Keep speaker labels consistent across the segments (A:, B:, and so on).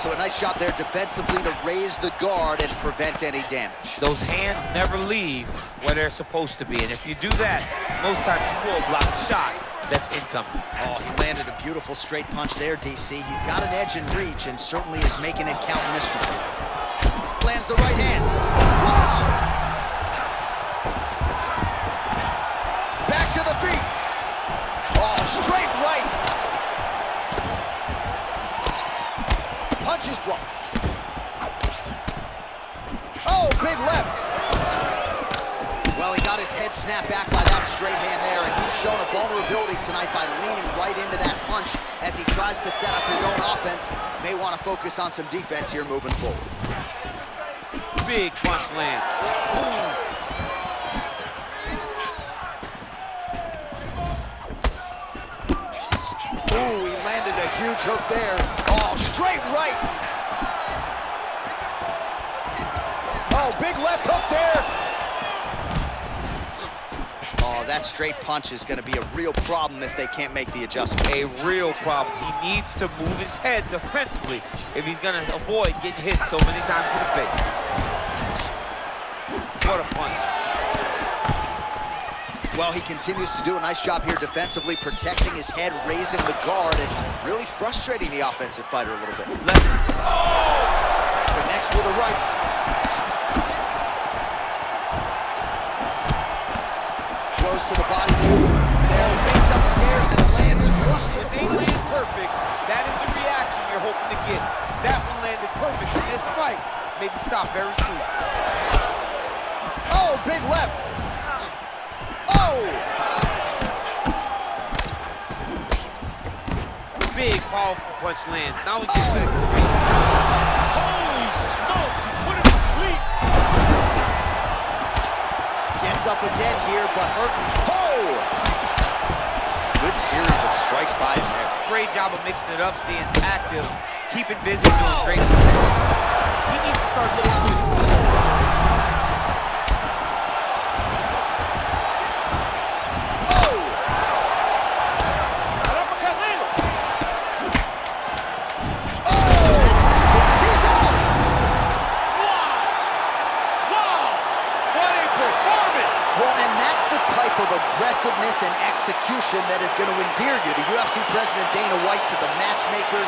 A: so a nice job there defensively to raise the guard and prevent any damage.
B: Those hands never leave where they're supposed to be. And if you do that, most times you will block a shot that's incoming.
A: Oh, he landed a beautiful straight punch there, DC. He's got an edge in reach and certainly is making it count in this one. Lands the right hand. Punches blocked. Oh, big left. Well, he got his head snapped back by that straight hand there, and he's shown a vulnerability tonight by leaning right into that punch as he tries to set up his own offense. May want to focus on some defense here moving forward.
B: Big punch land. Ooh.
A: A huge hook there. Oh, straight right. Oh, big left hook there. Oh, that straight punch is going to be a real problem if they can't make the adjustment.
B: A real problem. He needs to move his head defensively if he's going to avoid getting hit so many times in the face. What a punch.
A: Well, he continues to do a nice job here defensively, protecting his head, raising the guard, and really frustrating the offensive fighter a little bit.
B: Left.
A: Connects with a right. Goes to the body. There, fades upstairs and lands flush to
B: If
A: the
B: they land perfect, that is the reaction you're hoping to get. That one landed perfect in this fight. Maybe stop very soon. Powerful punch lands. Now he gets back to the cage. Holy smokes, he put him to sleep.
A: Gets up again here, but hurting. Oh! Good series of strikes by him.
B: Great job of mixing it up, staying active, keeping busy, doing great. He needs
A: Well, and that's the type of aggressiveness and execution that is going to endear you to UFC President Dana White, to the matchmakers.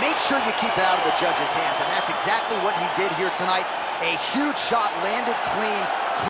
A: Make sure you keep it out of the judge's hands, and that's exactly what he did here tonight. A huge shot landed clean.